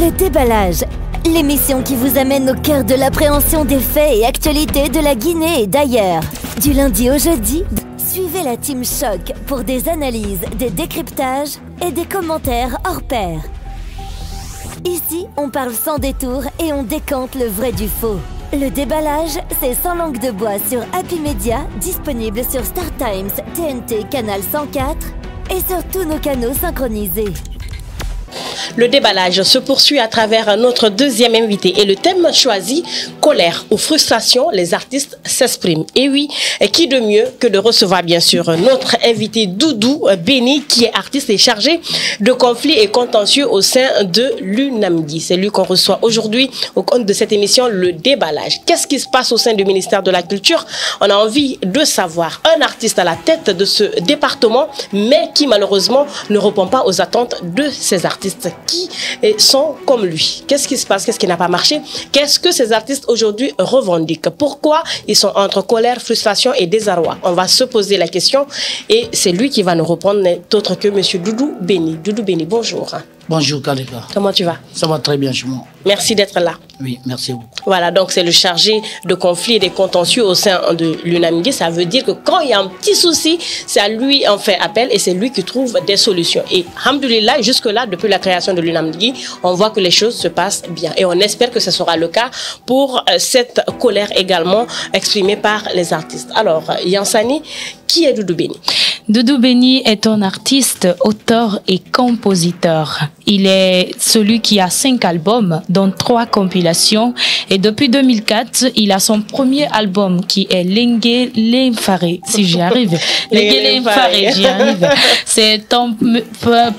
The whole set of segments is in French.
Le déballage, l'émission qui vous amène au cœur de l'appréhension des faits et actualités de la Guinée et d'ailleurs. Du lundi au jeudi, suivez la team Choc pour des analyses, des décryptages et des commentaires hors pair. Ici, on parle sans détour et on décante le vrai du faux. Le déballage, c'est sans langue de bois sur Happy Media, disponible sur Star Times, TNT, Canal 104 et sur tous nos canaux synchronisés. Le déballage se poursuit à travers notre deuxième invité et le thème choisi, colère ou frustration, les artistes s'expriment. Et oui, qui de mieux que de recevoir bien sûr notre invité Doudou Béni qui est artiste et chargé de conflits et contentieux au sein de l'UNAMGI. C'est lui qu'on reçoit aujourd'hui au compte de cette émission, le déballage. Qu'est-ce qui se passe au sein du ministère de la Culture? On a envie de savoir. Un artiste à la tête de ce département, mais qui malheureusement ne répond pas aux attentes de ces artistes qui sont comme lui. Qu'est-ce qui se passe? Qu'est-ce qui n'a pas marché? Qu'est-ce que ces artistes aujourd'hui revendiquent? Pourquoi ils sont entre colère, frustration et désarroi? On va se poser la question et c'est lui qui va nous répondre, d'autre que M. Doudou Béni. Doudou Béni, bonjour. Bonjour Kaleka. Comment tu vas? Ça va très bien chez moi. Merci d'être là. Oui, merci beaucoup. Voilà, donc c'est le chargé de conflits et des contentieux au sein de l'UNAMIG. Ça veut dire que quand il y a un petit souci, c'est à lui on fait appel et c'est lui qui trouve des solutions. Et alhamdoulilah, jusque-là, depuis la création de l'UNAMIG, on voit que les choses se passent bien. Et on espère que ce sera le cas pour euh, cette colère également exprimée par les artistes. Alors, Yansani, qui est Doudou Béni Doudou Béni est un artiste, auteur et compositeur. Il est celui qui a cinq albums, dont trois compilations. Et depuis 2004, il a son premier album qui est Lengue Lemfare, si j'y arrive. Lengue Lemfare, j'y arrive. C'est ton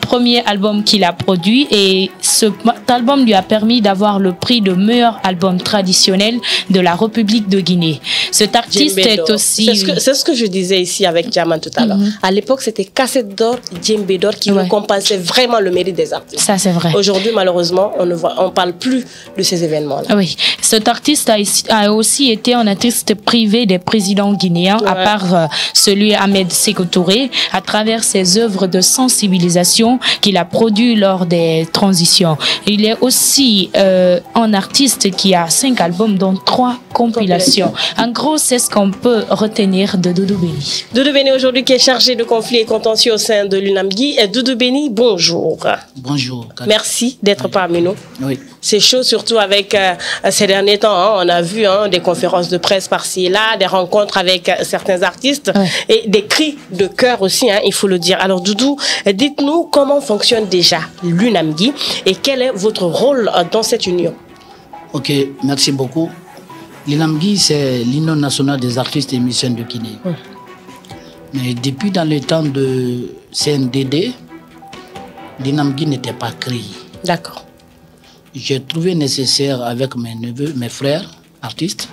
premier album qu'il a produit et cet album lui a permis d'avoir le prix de meilleur album traditionnel de la République de Guinée. Cet artiste est aussi... C'est ce, que je disais ici avec Diamant tout à l'heure. À l'époque, c'était Cassette d'or, Djembe d'or qui ouais. compensait vraiment le mérite des artistes. Ça, c'est vrai. Aujourd'hui, malheureusement, on ne voit, on parle plus de ces événements-là. Oui. Cet artiste a, a, aussi été un artiste privé des présidents guinéens, ouais. à part euh, celui Ahmed Sékou Touré, à travers ses œuvres de sensibilisation qu'il a produit lors des transitions. Il est aussi euh, un artiste qui a cinq albums, dont trois compilations. En gros, c'est ce qu'on peut retenir de Doudou Béni. Doudou Béni, aujourd'hui, qui est chargé de conflits et contentieux au sein de l'UNAMGI. Doudou Béni, bonjour. Bonjour. Merci d'être oui. parmi nous. Oui. C'est chaud, surtout avec euh, ces derniers temps. Hein, on a vu hein, des conférences de presse par-ci et là, des rencontres avec euh, certains artistes et des cris de cœur aussi, hein, il faut le dire. Alors, Doudou, dites-nous comment fonctionne déjà l'UNAMGI et quel est votre rôle euh, dans cette union? Ok, merci beaucoup. L'INAMGI, c'est l'Union nationale des artistes et musiciens de Guinée. Mais depuis dans le temps de CNDD, l'INAMGI n'était pas créé. D'accord. J'ai trouvé nécessaire avec mes neveux, mes frères, artistes,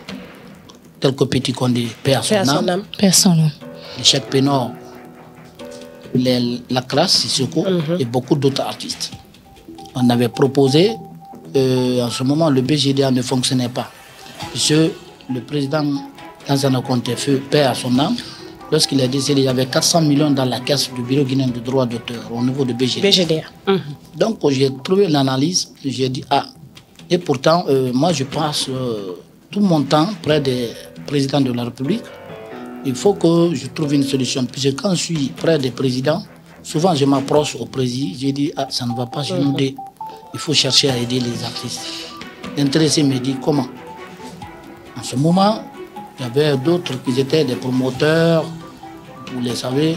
tels que Petit Condé, Père Paix à son son âme, âme. Personne. les Cheikh Pénor, les- la classe Sissoko et beaucoup d'autres artistes. On avait proposé, euh, en ce moment, le BGDA ne fonctionnait pas. Puisque le président Lansana Conté feu père à son âme, lorsqu'il a décédé, il y avait 400 millions dans la caisse du Bureau guinéen de droit d'auteur au niveau de BGDA. BGDA. Mhm. Donc, j'ai trouvé l'analyse, j'ai dit, ah, et pourtant, euh, moi, je passe euh, tout mon temps près des présidents de la République. Il faut que je trouve une solution. Puisque quand je suis près des présidents, souvent je m'approche au président, j'ai dit, ah, ça ne va pas chez nous deux. Il faut chercher à aider les artistes. L'intéressé me dit, comment? En ce moment, il y avait d'autres qui étaient des promoteurs, vous les savez,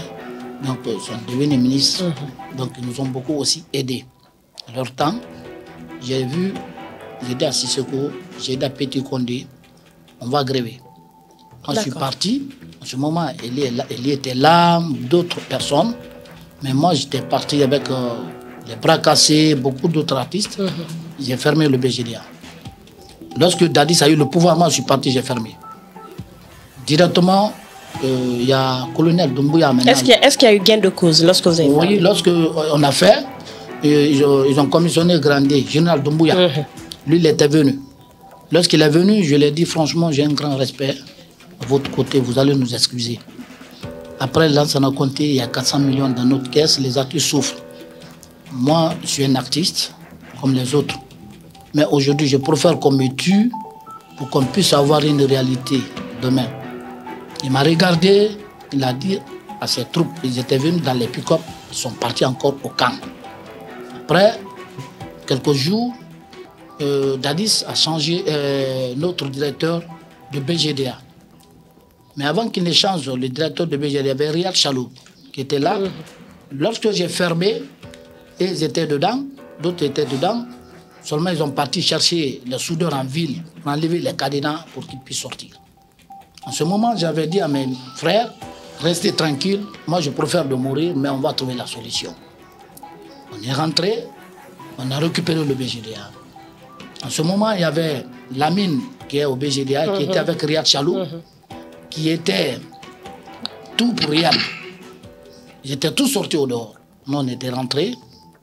donc ils sont devenus ministres. Donc ils nous ont beaucoup aussi aidés. Leur temps, j'ai vu, j'ai dit à Sissoko, j'ai dit à Petit Condé, on va gréver. Quand je suis parti, en ce moment, il était là, d'autres personnes, mais moi j'étais parti avec euh, les bras cassés, beaucoup d'autres artistes. J'ai fermé le BGDA. Lorsque Dadis a eu le pouvoir, moi je suis parti, j'ai fermé. Directement, euh, il y a colonel Doumbouya maintenant. Est-ce qu'il y, a- y eu gain de cause lorsque vous avez Oui, parlé lorsque euh, on a fait, ils, ont, ils ont commissionné Grandet, général Doumbouya. Mhm. Lui, il était venu. Lorsqu'il est venu, je lui ai dit franchement, j'ai un grand respect à votre côté, vous allez nous excuser. Après, là, ça a compté, il y a 400 millions dans notre caisse, les artistes souffrent. Moi, je suis un artiste, comme les autres. Mais aujourd'hui, je préfère qu'on me tue pour qu'on puisse avoir une réalité demain. Il m'a regardé, il a dit à ses troupes, ils étaient venus dans les pick-up, ils sont partis encore au camp. Après quelques jours, euh, Dadis a changé euh, notre directeur de BGDA. Mais avant qu'il ne change le directeur de BGDA, il y avait Riyad Chalou qui était là. Lorsque j'ai fermé, ils étaient dedans, d'autres étaient dedans. Seulement, ils ont parti chercher les soudeurs en ville enlever les cadenas pour qu'ils puissent sortir. En ce moment, j'avais dit à mes frères, restez tranquilles, moi je préfère de mourir, mais on va trouver la solution. On est rentré, on a récupéré le BGDA. En ce moment, il y avait Lamine qui est au BGDA, qui était avec Riyad Chalou, qui était tout pour Riyad. Ils étaient tous sortis au dehors. Nous, on était rentrés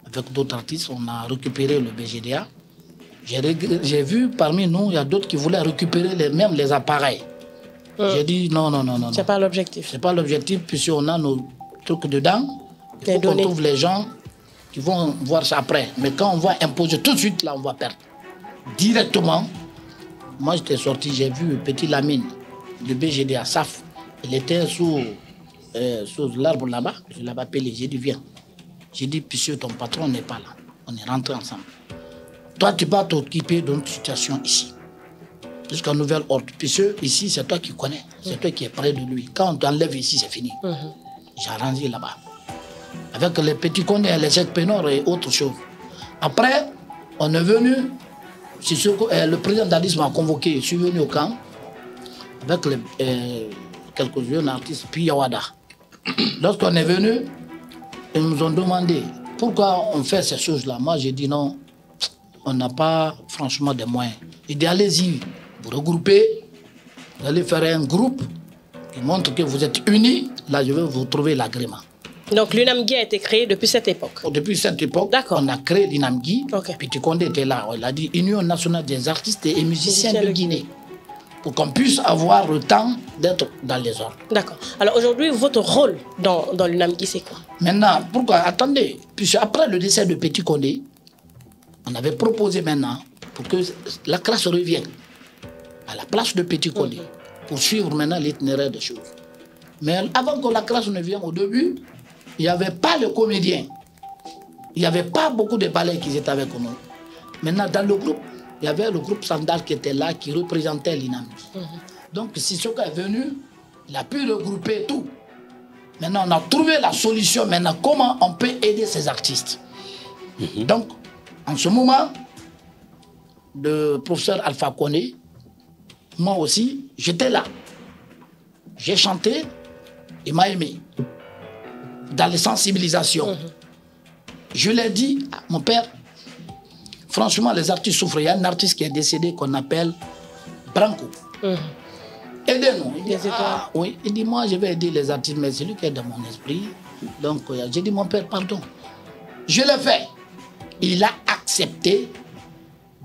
avec d'autres artistes, on a récupéré le BGDA. J'ai vu parmi nous, il y a d'autres qui voulaient récupérer les, même les appareils. J'ai dit non, non, non, non. non. C'est pas l'objectif. C'est pas l'objectif, puisqu'on a nos trucs dedans. Il faut qu'on trouve les gens qui vont voir ça après. Mais quand on va imposer tout de suite, là, on va perdre. Directement, moi j'étais sorti, j'ai vu Petit Lamine, le BGD à SAF. Il était sous, euh, sous l'arbre là-bas. Je l'avais appelé, j'ai dit viens. J'ai dit, puisque ton patron n'est pas là. On est rentrés ensemble. Toi, tu vas t'occuper de notre situation ici jusqu'à nouvel ordre. Puisque ici, c'est toi qui connais, c'est toi qui es près de lui. Quand on t'enlève ici, c'est fini. J'ai arrangé là-bas. Avec les petits condés, les sept pénors et autres choses. Après, on est venu, sûr que euh, le président d'Addis m'a convoqué, je suis venu au camp avec les, euh, quelques jeunes artistes, puis Yawada. Lorsqu'on est venu, ils nous ont demandé pourquoi on fait ces choses-là? Moi, j'ai dit non, on n'a pas franchement des moyens. Il dit allez-y, vous regroupez, vous allez faire un groupe qui montre que vous êtes unis. Là, je vais vous trouver l'agrément. Donc l'UNAMGI a été créé depuis cette époque. Depuis cette époque, on a créé l'INAMGI. Ok. Petit Condé était là. Il a dit Union nationale des artistes et musiciens de Guinée. Pour qu'on puisse avoir le temps d'être dans les ordres. D'accord. Alors aujourd'hui, votre rôle dans, dans l'UNAMGI, c'est quoi? Maintenant, pourquoi? Attendez, puisque après le décès de Petit Condé, on avait proposé maintenant pour que la classe revienne à la place de Petit Condé pour suivre maintenant l'itinéraire des choses. Mais avant que la classe ne vienne au début, il n'y avait pas le comédien. Il n'y avait pas beaucoup de ballets qui étaient avec nous. Maintenant, dans le groupe, il y avait le groupe Sandal qui était là, qui représentait l'INAMI. Donc, Sissoko est venu, il a pu regrouper tout. Maintenant, on a trouvé la solution. Maintenant, comment on peut aider ces artistes? Donc, en ce moment, le professeur Alpha Kone, moi aussi, j'étais là. J'ai chanté, il m'a aimé. Dans les sensibilisations. Je l'ai dit à mon père, franchement, les artistes souffrent. Il y a un artiste qui est décédé qu'on appelle Branco. Aidez-nous. Il dit, ah, oui. Il dit, moi, je vais aider les artistes, mais c'est lui qui est dans mon esprit. Donc, euh, j'ai dit, mon père, pardon. Je l'ai fait. Il a accepté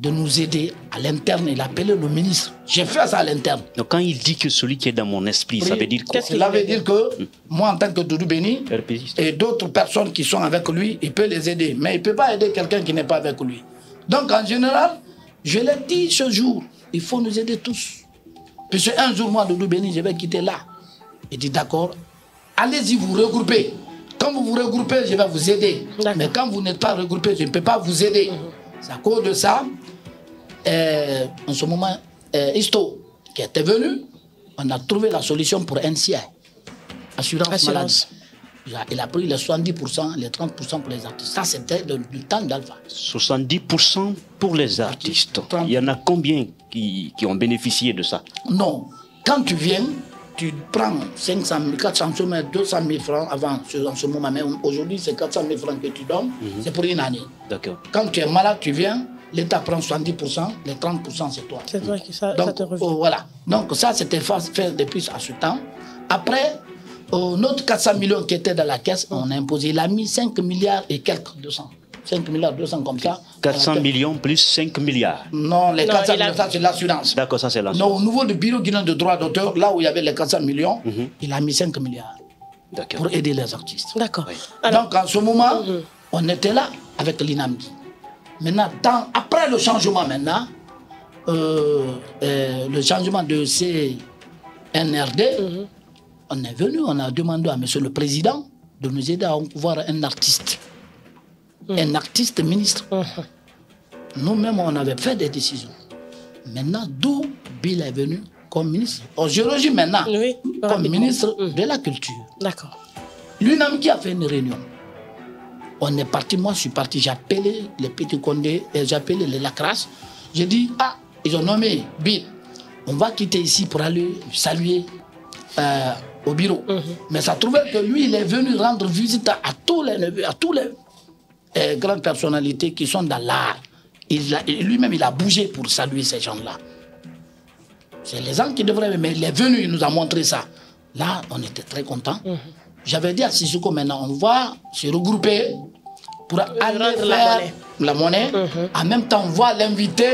de nous aider à l'interne. Il a appelé le ministre. J'ai fait ça à l'interne. Donc quand il dit que celui qui est dans mon esprit, ça veut dire quoi qu'il Cela veut dire que moi, en tant que Doudou Béni, et d'autres personnes qui sont avec lui, il peut les aider. Mais il ne peut pas aider quelqu'un qui n'est pas avec lui. Donc, en général, je l'ai dit ce jour, il faut nous aider tous. Puisque un jour, moi, Doudou Béni, je vais quitter là. Il dit, d'accord, allez-y, vous regroupez. Quand vous vous regroupez, je vais vous aider. Mais quand vous n'êtes pas regroupé, je ne peux pas vous aider. C'est à cause de ça, euh, en ce moment, euh, Isto, qui était venu, on a trouvé la solution pour NCI, assurance, Assurance. maladie. Il a, pris les 70%, les 30% pour les artistes. Ça, c'était le, du temps d'Alpha. 70% pour les artistes. Il y en a combien qui, qui ont bénéficié de ça? Non, quand tu viens, tu prends 500 000, 400 000, mais 200 000 francs avant, en ce moment. Mais aujourd'hui, c'est 400 000 francs que tu donnes, c'est pour une année. D'accord. Quand tu es malade, tu viens, l'État prend 70%, les 30%, c'est toi. C'est toi qui ça, ça Donc, te revient. oh, voilà. Donc, ça, c'était fa- fait depuis à ce temps. Après, euh, notre 400 millions qui était dans la caisse, on a imposé. Il a mis 5 milliards et quelques, 200. 5 milliards 200 comme ça. 400 On a- millions plus 5 milliards. Non, les Non, 400 il a- millions, ça, c'est l'assurance. D'accord, ça c'est la Non, au niveau du bureau guinéen de droit d'auteur, là où il y avait les 400 millions, il a mis 5 milliards D'accord. pour aider les artistes. D'accord. Oui. Alors, Donc, en ce moment, on était là avec l'INAMI. Maintenant, dans- après le changement maintenant, euh, euh, le changement de CNRD, on est venu, on a demandé à Monsieur le Président de nous aider à voir un artiste. Un artiste ministre. Nous-mêmes, on avait fait des décisions. Maintenant, d'où Bill est venu comme ministre? Je rejoins maintenant Oui, comme ministre de la Culture. D'accord. Lui-même qui a fait une réunion. On est parti, moi je suis parti, j'ai appelé les petits condés, appelé les lacras. J'ai dit, ah, ils ont nommé Bill. On va quitter ici pour aller saluer euh, au bureau. Mais ça trouvait que lui, il est venu rendre visite à, tous les neveux, à tous les euh, grandes personnalités qui sont dans l'art. Lui-même, il a bougé pour saluer ces gens-là. C'est les gens qui devraient, mais il est venu, il nous a montré ça. Là, on était très contents. J'avais dit à Sissoko, maintenant, on va se regrouper pour aller la faire monnaie. la monnaie. En même temps, on va l'inviter.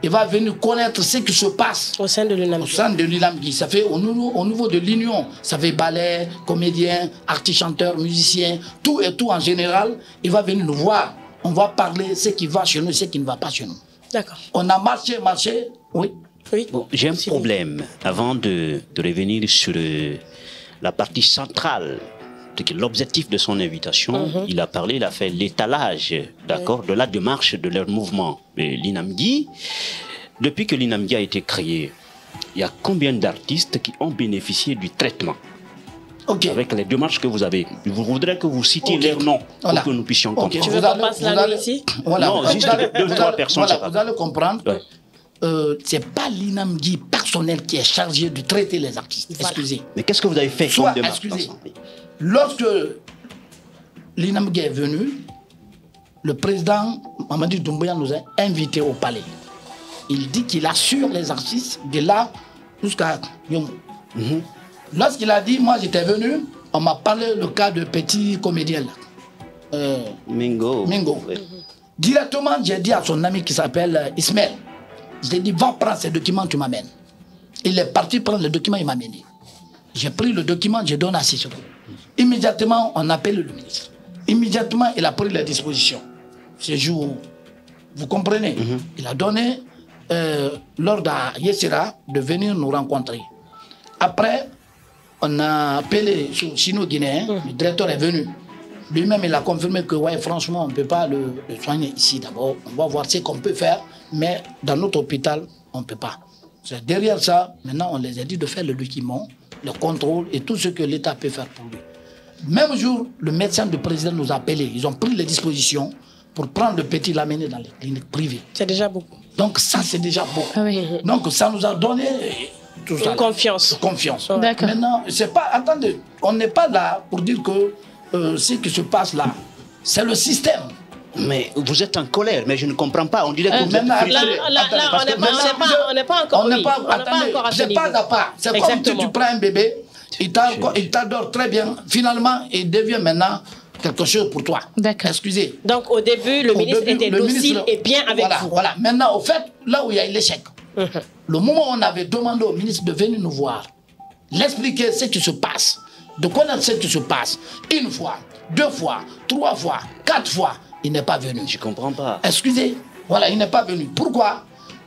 Il va venir connaître ce qui se passe Au sein de l'UNAM. au sein de l'UNAMGI. Ça fait au niveau, au niveau de l'union, ça fait ballet, comédien, artiste, chanteur, musicien, tout et tout en général. Il va venir nous voir. On va parler ce qui va chez nous, ce qui ne va pas chez nous. D'accord. On a marché, marché, oui. Oui. Bon, j'ai un problème avant de, de revenir sur euh, la partie centrale. L'objectif de son invitation, il a parlé, il a fait l'étalage, d'accord, de la démarche de leur mouvement. Mais L'INAMGI, depuis que l'INAMGI a été créé, il y a combien d'artistes qui ont bénéficié du traitement? Avec les démarches que vous avez Je voudrais que vous citiez leurs noms Voilà. pour que nous puissions Ok, comprendre. Tu veux qu'on passe la nuit ici? Voilà, Non, juste deux, trois personnes, Voilà, vous allez comprendre. Ouais. Euh, c'est pas l'INAMGI personnel qui est chargé de traiter les artistes. Excusez. Mais qu'est-ce que vous avez fait Soit, comme excusez, lorsque l'INAMGI est venu, le président Mamadi Doumbouya nous a invités au palais. Il dit qu'il assure les artistes de là jusqu'à Yomou. Lorsqu'il a dit, moi j'étais venu, on m'a parlé le cas de petit comédien là. Euh, Mingo. Mingo. Directement, j'ai dit à son ami qui s'appelle euh, Ismaël, je lui ai dit, va prendre ces documents, tu m'amènes. Il est parti prendre le document, il m'a amené. J'ai pris le document, j'ai donné à Sissoko. Immédiatement, on appelle le ministre. Immédiatement, il a pris les dispositions. Ce jour, vous comprenez Il a donné euh, l'ordre à Yessira de venir nous rencontrer. Après, on a appelé sur Chino-Guinéen, le directeur est venu. Lui-même, il a confirmé que, ouais, franchement, on ne peut pas le, le soigner ici d'abord. On va voir ce qu'on peut faire, mais dans notre hôpital, on ne peut pas. C'est derrière ça, maintenant, on les a dit de faire le document, le contrôle et tout ce que l'État peut faire pour lui. Même jour, le médecin du président nous a appelés. Ils ont pris les dispositions pour prendre le petit, l'amener dans les cliniques privées. C'est déjà beaucoup. Donc ça, c'est déjà beaucoup. Ah oui. Donc ça nous a donné tout ça. Une là. confiance. Confiance. D'accord. Maintenant, c'est pas. Attendez, on n'est pas là pour dire que euh, ce qui se passe là, c'est le système. Mais vous êtes en colère, mais je ne comprends pas. On dirait que Euh, vous êtes là, on n'est pas- encore- on n'est pas- on n'est pas attendez, encore à ce c'est pas niveau. à part. C'est comme si tu prends un bébé, il t'a- il t'adore très bien. Finalement, il devient maintenant quelque chose pour toi. D'accord. Excusez. Donc au début, le Au ministre début, était le docile ministre- et bien avec voilà, vous. Voilà. Maintenant, au fait, là où il y a eu l'échec, le moment où on avait demandé au ministre de venir nous voir, l'expliquer ce qui se passe, de connaître ce qui se passe, une fois, deux fois, trois fois, quatre fois, il n'est pas venu. Je comprends pas. Excusez, voilà, il n'est pas venu. Pourquoi?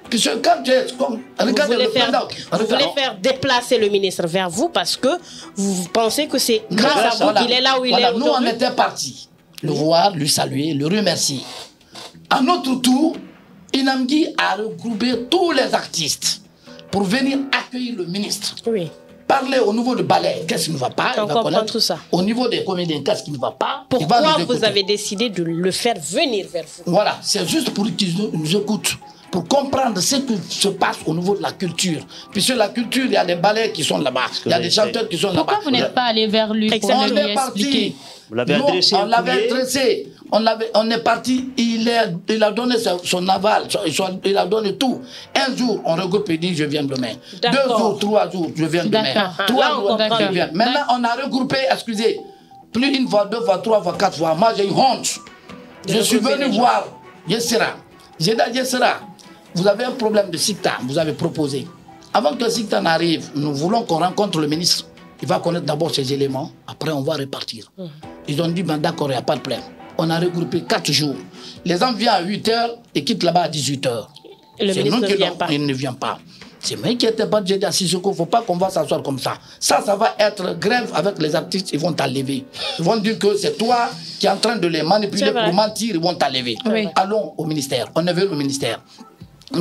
Puisque quand tu es comme. Vous Regardez voulez, le faire, vous voulez Regarde- faire déplacer le ministre vers vous parce que vous pensez que c'est grâce à vous Voilà. qu'il est là où il Voilà, est Nous, on était partis le voir, lui saluer, le remercier. À notre tour, Inamgi a regroupé tous les artistes pour venir accueillir le ministre. Oui. Parler au niveau du ballet, qu'est-ce qui ne va pas On comprend connaître. tout ça. Au niveau des comédiens, qu'est-ce qui ne va pas va Pourquoi vous écouter. avez décidé de le faire venir vers vous? Voilà, c'est juste pour qu'ils nous- écoutent, pour comprendre ce qui se passe au niveau de la culture. Puisque la culture, il y a des ballets qui sont là-bas, il y a des chanteurs qui sont là-bas. Pourquoi vous n'êtes pas allé vers lui pour lui est parti. expliquer? Vous l'avez Nous, adressé On l'avait adressé. On, l'avait- on est parti. Il, est- il a donné son, aval. son- il a donné tout. Un jour, on regroupe et dit je viens demain. Deux jours, trois jours, je viens demain. Trois Là, jours, je viens. Maintenant, on a regroupé, excusez, plus une fois, deux fois, trois fois, quatre fois. Moi, j'ai eu honte. Je suis venu voir Yessera. J'ai dit à Yessera, vous avez un problème de SICTA, vous avez proposé. Avant que SICTA n'arrive, nous voulons qu'on rencontre le ministre. Il va connaître d'abord ces éléments, après on va repartir. Ils ont dit, ben, d'accord, il n'y a pas de problème. On a regroupé quatre jours. Les gens viennent à 8 h et quittent là-bas à 18 h Et le C'est ministre nous ne vient pas. Il ne vient pas. C'est moi qui n'étais pas, j'ai dit à Sissoko, il ne faut pas qu'on va s'asseoir comme ça. Ça, ça va être grève avec les artistes, ils vont t'enlever. Ils vont dire que c'est toi qui es en train de les manipuler pour mentir, ils vont t'enlever. Oui. Allons au ministère. On est venu au ministère.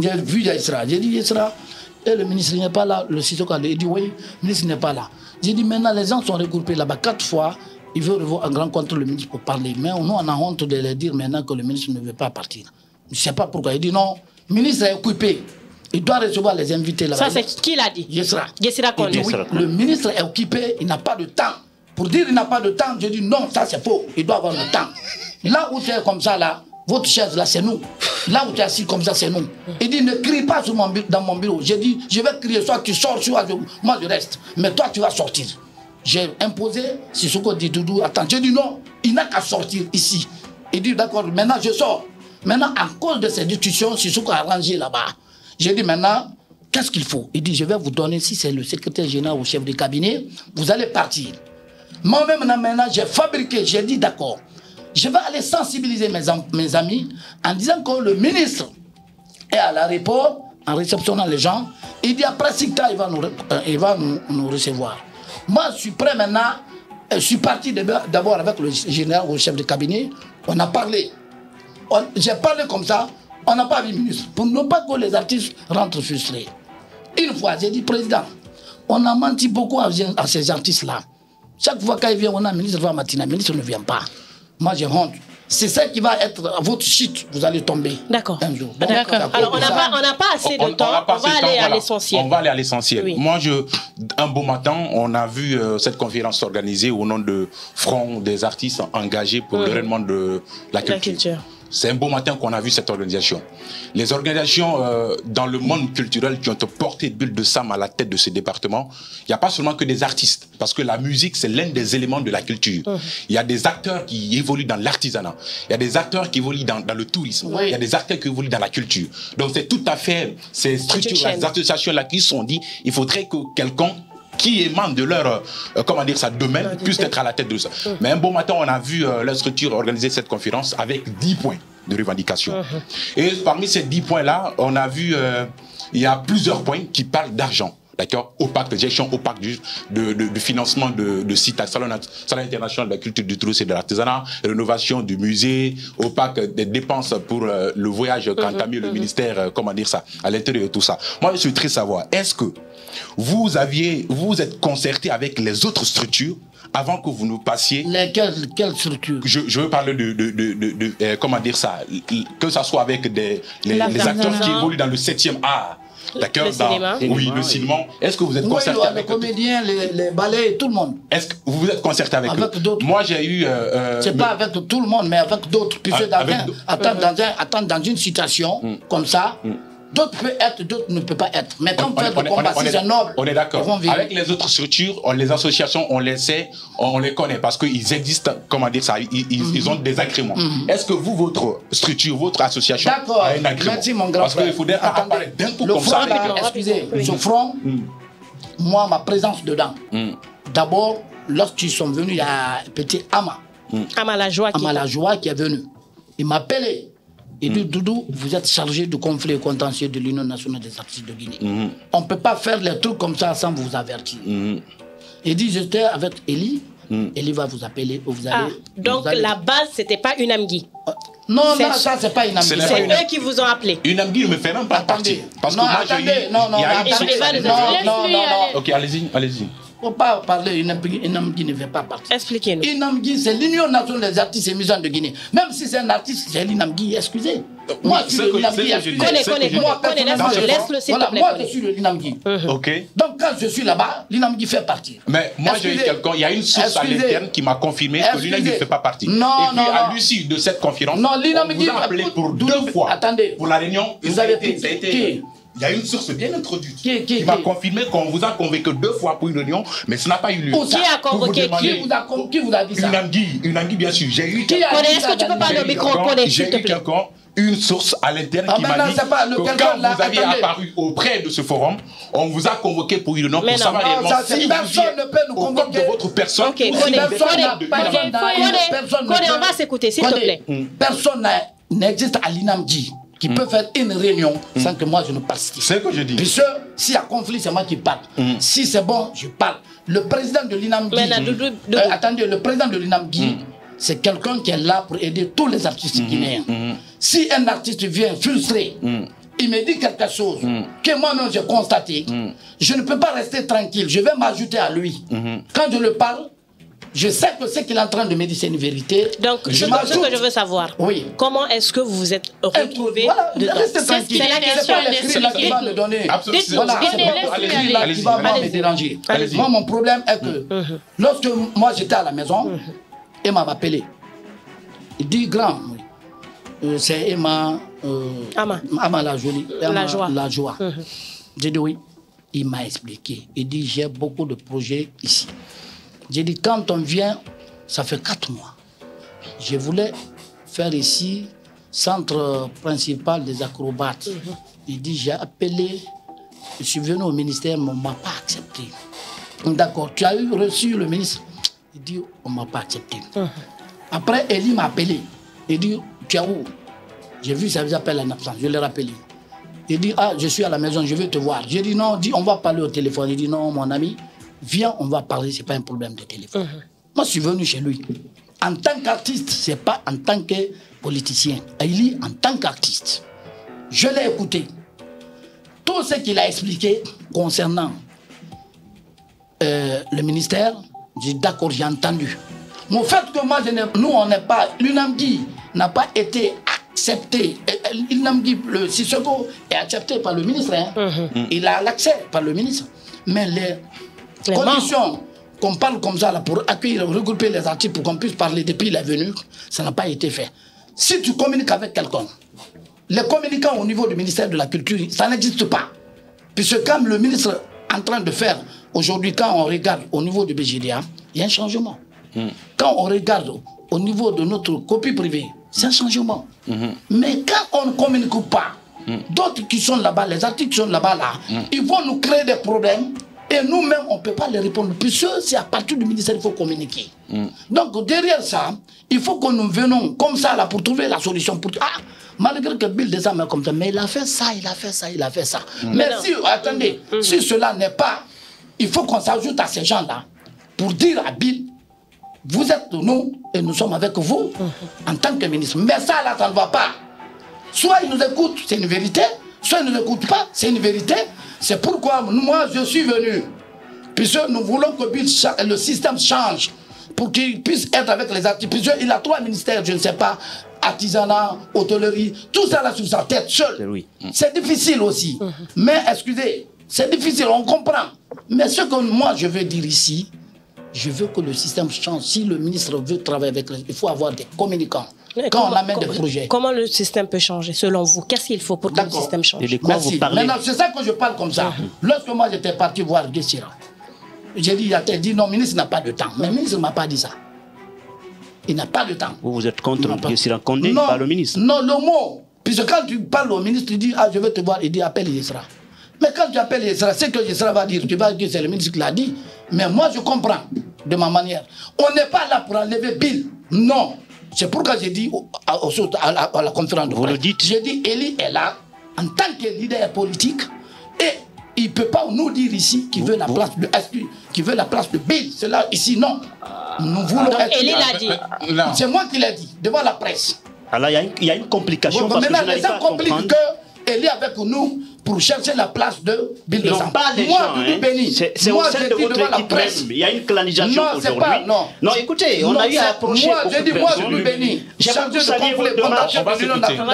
J'ai vu Yaïsra. J'ai dit Yaïsra, et le ministre n'est pas là. Le Sissoko, il dit oui, le ministre n'est pas là. J'ai dit maintenant, les gens sont regroupés là-bas quatre fois. Ils veulent revoir un grand contre le ministre pour parler. Mais nous, on a honte de leur dire maintenant que le ministre ne veut pas partir. Je ne sais pas pourquoi. Il dit non, le ministre est occupé. Il doit recevoir les invités là-bas. Ça, c'est qui l'a dit? Yesra. Yesra Il Koné. oui, le ministre est occupé, il n'a pas de temps. Pour dire il n'a pas de temps, je dis non, ça c'est faux. Il doit avoir le temps. Là où tu es comme ça, là, votre chaise là, c'est nous. Là où tu es assis comme ça, c'est nous. Il dit ne crie pas sur mon bu- dans mon bureau. J'ai dit, je vais crier, soit tu sors, soit je- moi je reste. Mais toi, tu vas sortir. J'ai imposé, Sissoko dit Doudou, attends. J'ai dit non, il n'a qu'à sortir ici. Il dit d'accord, maintenant je sors. Maintenant, à cause de ces discussions, Sissoko a rangé là-bas. J'ai dit maintenant, qu'est-ce qu'il faut? Il dit, je vais vous donner, si c'est le secrétaire général ou chef de cabinet, vous allez partir. Moi-même, maintenant, j'ai fabriqué, j'ai dit d'accord. Je vais aller sensibiliser mes, am- mes amis en disant que le ministre est à l'aéroport en réceptionnant les gens. Il dit après temps, il va nous, euh, il va nous recevoir. Moi, je suis prêt maintenant. Je suis parti d'abord avec le général ou le chef de cabinet. On a parlé. J'ai parlé comme ça. On n'a pas vu ministre. Pour ne pas que les artistes rentrent frustrés. Une fois, j'ai dit, président, on a menti beaucoup à, ces artistes-là. Chaque fois qu'il vient, on a un ministre va le ministre ne vient pas. Moi, j'ai honte. C'est ça qui va être votre chute. Vous allez tomber. D'accord. Un jour. Donc, à Alors, on n'a pas, on n'a pas assez de On- temps. a On, va aller temps, à voilà. l'essentiel. On va aller à l'essentiel. Oui. Moi, je, un beau matin, on a vu euh, cette conférence organisée au nom de Front des artistes engagés pour le rayonnement de la culture. culture. C'est un beau matin qu'on a vu cette organisation. Les organisations euh, dans le monde culturel qui ont porté Bulle de Sam à la tête de ce département, il n'y a pas seulement que des artistes, parce que la musique, c'est l'un des éléments de la culture. Il y a des acteurs qui évoluent dans l'artisanat, il y a des acteurs qui évoluent dans, dans le tourisme, Oui. il y a des acteurs qui évoluent dans la culture. Donc c'est tout à fait ces structures, les associations-là qui se sont dit, il faudrait que quelqu'un qui émane de leur, euh, comment dire ça, domaine, puisse être à la tête de ça. Mais un bon matin, on a vu euh, la structure organiser cette conférence avec 10 points de revendication. Et parmi ces 10 points-là, on a vu, euh, il y a plusieurs points qui parlent d'argent. D'accord? Opaque, de gestion opaque du, de, de, de financement de, de sites, salon, salon international de la culture du tourisme et de l'artisanat, rénovation du musée, opaque des dépenses pour euh, le voyage qu'entamé le ministère, euh, comment dire ça, à l'intérieur de tout ça. Moi, je suis très savoir, est-ce que vous aviez, vous êtes concerté avec les autres structures avant que vous nous passiez Lesquelles, quelle structure je, je veux parler de, de, de, de- de, euh, comment dire ça, que ça soit avec des, les, les acteurs qui évoluent dans le 7e art. D'accord? Le dans- cinéma. Oui, le cinéma. Est-ce que vous êtes Oui, concerté les avec comédiens, les, les ballets, tout le monde. Est-ce que vous vous êtes concerté avec, Avec eux? d'autres. Moi, j'ai eu. euh, euh, C'est pas avec tout le monde, mais avec d'autres. Puisque Ah, dans, un- attends, dans, un- attends, dans une situation comme ça, d'autres peuvent être, d'autres ne peuvent pas être. Mais quand on, on on combat, si est- c'est noble, on est d'accord. Avec les autres structures, on- les associations, on les sait, on les connaît parce qu'ils existent, comment dire ça, ils, ils- ils ont des agréments. Est-ce que vous, votre structure, votre association a un agrément? Merci, mon grand Parce qu'il faudrait pas d'un coup le comme front, ça. excusez, Oui. ce front, moi, ma présence dedans. Mm. D'abord, lorsqu'ils sont venus, il y a petit Ama, qui. Ama la joie qui est venu. Il m'a appelé. Il dit, Doudou, vous êtes chargé du conflit et contentieux de l'Union nationale des artistes de Guinée. On ne peut pas faire les trucs comme ça sans vous avertir. Il dit, j'étais avec Eli. Eli va vous appeler. Vous allez, Ah, donc vous allez- la base, c'était pas une amgui. Non, c'est- non, ça, c'est pas une Ce n'est pas C'est une- eux qui vous ont appelé. Une amie ne me fait même pas Attendez. partie. Parce non, que moi, attendez. Non, non, non, non, non, non. Ok, allez-y, allez-y. faut pas parler une ambi ne fait pas partie. Expliquez-nous. Inamgui, c'est l'Union nationale des artistes et musiciens de Guinée. Même si c'est un artiste, c'est l'Inamgui, excusez. Moi, je suis le dis. Connais, connais, laisse-le, s'il te plaît, Moi, je suis le. Ok. Donc, quand je suis là-bas, l'Inamgui fait partir. Mais moi, j'ai eu quelqu'un, il y a une source à l'interne qui m'a confirmé que l'UNED ne fait pas partie. Non, Et puis, non, à non. l'issue de cette conférence, Non, on vous a appelé pour deux fois. attendez. Pour la réunion, Vous avez été- Il y a une source bien introduite Qui- qui- m'a qui confirmé qu'on vous a convoqué deux fois pour une réunion, mais ça n'a pas eu lieu. Qui a vous convoqué Qui vous a, qui vous a dit ça Une amie, bien sûr. J'ai eu dit est-ce que tu peux au eu micro quelqu'un- J'ai eu quelqu'un, une source à l'interne Ah, qui m'a maintenant, dit pas le que quelqu'un quand là, vous aviez attendez. apparu auprès de ce forum, on vous a convoqué pour une Mais pour non, savoir réellement si personne ne peut nous convoquer. de votre personne. Ok, personne personne personne on va s'écouter, s'il te plaît. Personne n'a- n'existe à l'INAMDI qui peut faire une réunion sans que moi je ne participe. C'est ce que je dis. Puisque s'il y a conflit, c'est moi qui parle. Si c'est bon, je parle. Le président de Doudou. euh, attendez, le président de l'INAMGI, c'est quelqu'un qui est là pour aider tous les artistes guinéens. Si un artiste vient frustré, il me dit quelque chose que moi-même j'ai constaté, je ne peux pas rester tranquille, je vais m'ajouter à lui. Quand je le parle, je sais que ce qu'il est en train de me dire, c'est une vérité. Donc, je ce, que je veux savoir, Oui. comment est-ce que vous vous êtes retrouvé Voilà, dedans? restez C'est tranquille. pas l'écrit là qui va me donner. Absolument. Voilà, c'est là qui allez-y, va moi me déranger. Moi, mon problème est que lorsque moi j'étais à la maison, Emma m'a appelé. Il dit grand, oui. Euh, c'est Emma. euh, Ama. Ama la jolie. La joie. La joie. J'ai dit oui. Il m'a expliqué. Il dit j'ai beaucoup de projets ici. J'ai dit quand on vient, ça fait quatre mois. Je voulais faire ici centre principal des acrobates. Il dit j'ai appelé, je suis venu au ministère, mais on ne m'a pas accepté. D'accord, tu as eu reçu le ministre Il dit on ne m'a pas accepté. Après, Elie m'a appelé. Il dit tu es où? J'ai vu ça vous appelle en absence, je l'ai rappelé. Il dit, ah, je suis à la maison, je veux te voir. J'ai dit, non, on va parler au téléphone. Il dit, non, mon ami, viens, on va parler, c'est pas un problème de téléphone. Moi, je suis venu chez lui. En tant qu'artiste, c'est pas en tant que politicien. Il dit, en tant qu'artiste. Je l'ai écouté. Tout ce qu'il a expliqué concernant euh, le ministère, j'ai d'accord, j'ai entendu. Mais au fait que moi, je nous, on n'est pas, l'UNAMDI n'a pas été accepté. Euh, euh, L'UNAMDI, le Sissoko est accepté par le ministre. hein. Il a l'accès par le ministre. Mais les, Les conditions qu'on parle comme ça là, pour accueillir, regrouper les artistes pour qu'on puisse parler depuis la venue, ça n'a pas été fait. Si tu communiques avec quelqu'un, les communicants au niveau du ministère de la Culture, ça n'existe pas. Puisque comme le ministre est en train de faire aujourd'hui, quand on regarde au niveau du BGDA, il y a un changement. Quand on regarde au niveau de notre copie privée, c'est un changement. Mais quand on ne communique pas, d'autres qui sont là-bas, les artistes qui sont là-bas, là, ils vont nous créer des problèmes. Et nous-mêmes, on ne peut pas les répondre. Puisque c'est à partir du ministère qu'il faut communiquer. Donc derrière ça, il faut que nous venons comme ça là pour trouver la solution. Pour... Ah, malgré que Bill des armes comme ça, mais il a fait ça, il a fait ça, il a fait ça. Mais non. si, attendez, si cela n'est pas, il faut qu'on s'ajoute à ces gens-là pour dire à Bill, vous êtes nous et nous sommes avec vous en tant que ministre. Mais ça là, ça ne va pas. Soit ils nous écoutent, c'est une vérité, soit ils ne nous écoutent pas, c'est une vérité. C'est pourquoi moi je suis venu. Puisque nous voulons que le système change pour qu'il puisse être avec les artistes. Puisqu'il a trois ministères, je ne sais pas, artisanat, hôtellerie, tout ça là sur sa tête seul. Oui. C'est difficile aussi. Mais excusez, c'est difficile, on comprend. Mais ce que moi je veux dire ici, je veux que le système change. Si le ministre veut travailler avec les... Il faut avoir des communicants. Mais Quand on comment- amène des comment- projets. Comment le système peut changer selon vous? Qu'est-ce qu'il faut pour que le système change? Et de quoi Merci. vous parlez? Maintenant, c'est ça que je parle comme ça. Lorsque moi j'étais parti voir Guessira, j'ai dit, il a dit non, le ministre n'a pas de temps. Mais le ministre ne m'a pas dit ça. Il n'a pas de temps. Vous, vous êtes contre Condé, non, pas le ministre Non, le mot. Puisque quand tu parles au ministre, tu dis, ah, je veux te voir, il dit, appelle Yesra. Mais quand tu appelles Yesra, c'est que Yesra va dire, tu vas dire, c'est le ministre qui l'a dit. Mais moi, je comprends de ma manière. On n'est pas là pour enlever Bill. Non. C'est pourquoi j'ai dit à, la, à la conférence de Vous le dites. J'ai dit, Eli est là en tant que leader politique et il ne peut pas nous dire ici qu'il veut la vous- place de SQ, qu'il veut la place de Bill. C'est là, ici, non. Nous voulons Donc, être. Eli l'a dit. Euh. C'est moi qui l'ai dit, devant la presse. Alors, il y a une- il y, a une complication Bon, parce que je maintenant, les gens compliquent est avec nous pour chercher la place de Bill de Non, Sam. pas les Moi, gens. Doudou hein. Béni, C'est au moi, sein j'ai de dit votre devant la équipe presse. même. Il y a une colonisation Non, c'est aujourd'hui. pas- non. Non, écoutez, on Non, a eu à approcher Moi, j'ai dit, de moi. Doudou Béni, vous de conflit, démarche. fondation On va s'écouter. on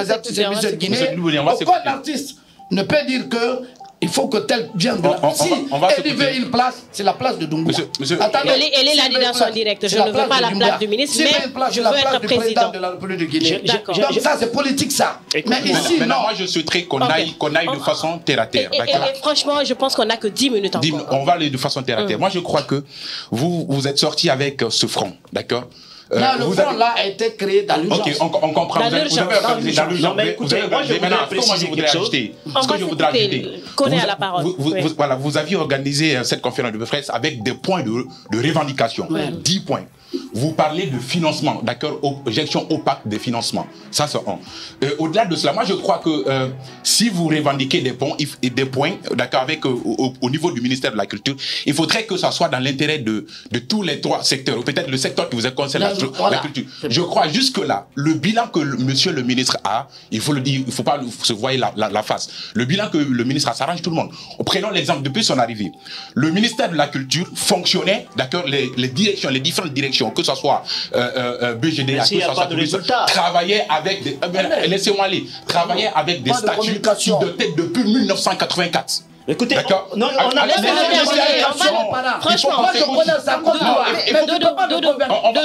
s'écouter. Aucun artiste ne peut dire que il faut que tel vienne de On- là. on- on si va- on va elle veut une place, c'est la place de monsieur- Attendez, Elle est- elle est là son direct. Je la ne veux pas la place du ministre, mais place, je c'est la veux place être du président de la République de Guinée. Donc ça, c'est politique, ça. Mais maintenant- ici, non. moi, je souhaiterais qu'on aille, qu'on aille de On- façon terre à terre. et- franchement, je pense qu'on n'a que 10 minutes encore. on va aller de façon terre à terre. Moi, je crois que vous, vous êtes sorti avec ce front, d'accord? Euh, Non, le vous fonds avez- là a été créé dans l'urgence. Ok, on, on comprend. Dans l'urgence. dans mais Vous écoutez, avez moi, je voudrais ce que moi, je préciser voudrais quelque. On Ce que je voudrais ajouter. Connaît à la parole. vous- vous- Oui. vous- Voilà, vous aviez organisé euh, cette conférence de presse avec des points de, de revendication. 10 points. Vous parlez de financement, d'accord, gestion opaque des financements. Ça, c'est un. Euh, Au-delà de cela, moi, je crois que euh, si vous revendiquez des et des points, d'accord, avec euh, au, au niveau du ministère de la Culture, il faudrait que ça soit dans l'intérêt de, de tous les trois secteurs, ou peut-être le secteur qui vous est concerné, la, voilà. la culture. Je crois jusque-là, le bilan que le- monsieur le ministre a, il faut le dire, il faut pas se voir la, la- la face. Le bilan que le ministre a, ça arrange tout le monde. Prenons l'exemple depuis son arrivée. Le ministère de la Culture fonctionnait, d'accord, les, les directions, les différentes directions, que ce soit euh, euh, euh, BGDA, que ce soit de résultat. travaillaient avec des, euh, laissez-moi aller, travaillaient avec des de statuts communication. dataient depuis 1984. Écoutez, on- non, on a-. Franchement, moi je connais ça comme toi. Mais Dodo.